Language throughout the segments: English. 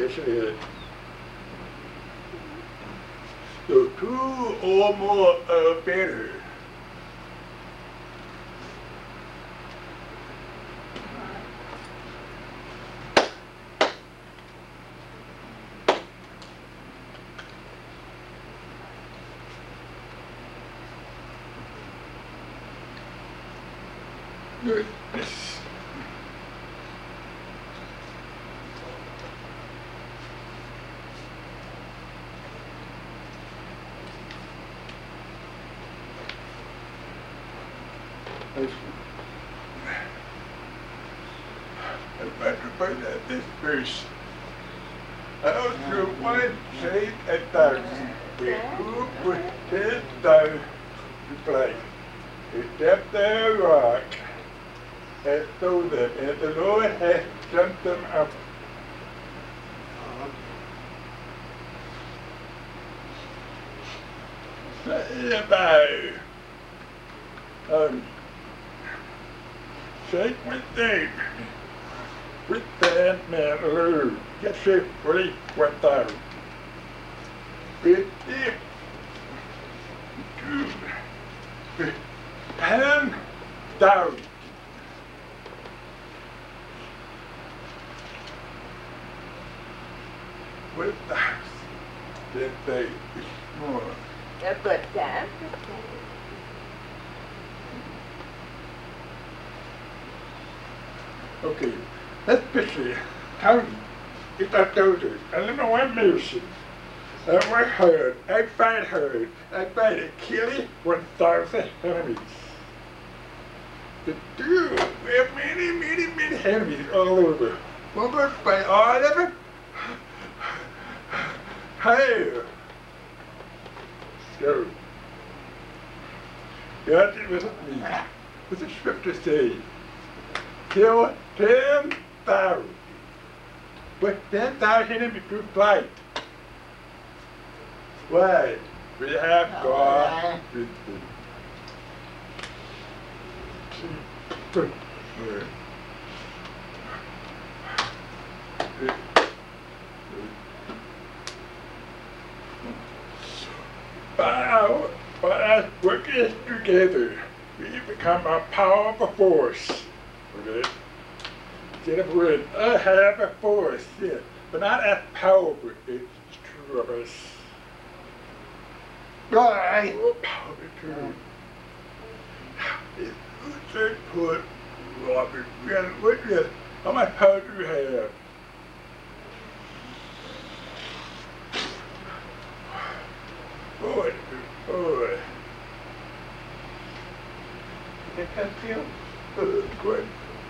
It is. So two or more are better. Goodness. I'm about to find out this first. I also one take a thousand. We move with ten thousand to play. We step the rock and throw them, and the Lord has jumped them up. About um, shake with them. With that man get you free one thousand. With it, two, ten thousand. With that, then they more. A good Okay, let's how it are told I don't know what music. I work hard, I fight hard, I fight a killing 1,000 enemies. The do we have many, many, many enemies all over. One but by all of them. Hey! So, God is with me. What's the scripture say? Kill 10,000. But 10,000 enemy to fight. Why? We have God with by us working together, we become a powerful force. Instead of word, I have a force, yeah, but not as powerful. It's true of us. Right. Oh, power. If you put Robert, what is, how much power do you uh, have? Boy, boy. You can feel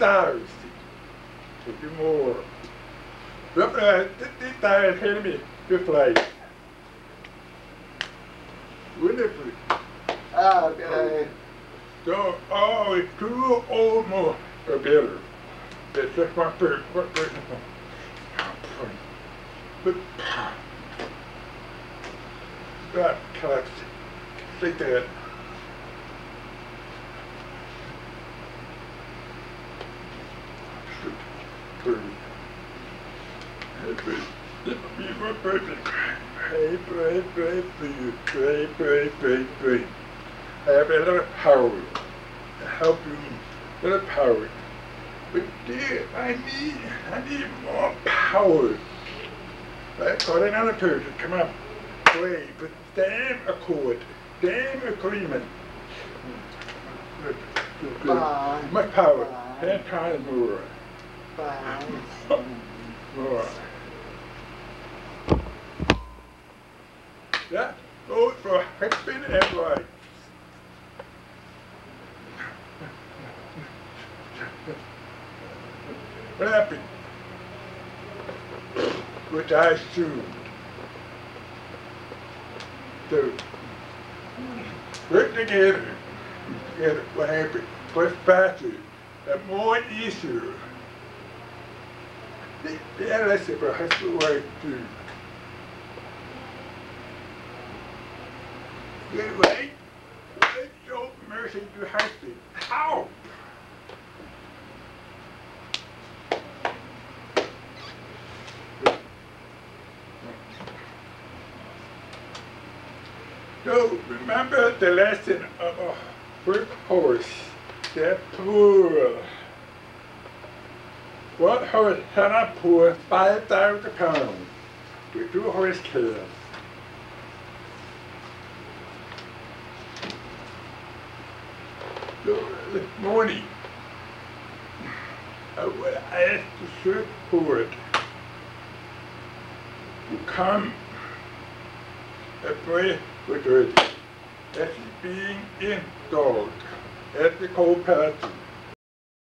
Fifteen thousand. Maybe more. Look at fifteen thousand enemy to flight. Wonderful. Okay. So, oh, it's two or more or better. That's just one person. One person. But, ah. that collects. Take that. Let me be one person. Pray, pray, pray, please. Pray, pray, pray, pray. I have a little power. to Help you, A little power. But dear, I need, I need more power. I got another person, come up. Wait, but damn accord, damn agreement. Good, good. Fine. Much power, Fine. ten times more. That goes for husband and wife. What happened? will die soon. So, work together, together will happen much faster and more easier. The, the to work too. Good way, wait your mercy to happen. How? So remember the lesson of a whip horse that pull. One horse cannot pull 5,000 pounds? With two horse calves. So this morning, I would ask the shirt board to come and pray with her as being installed at the coal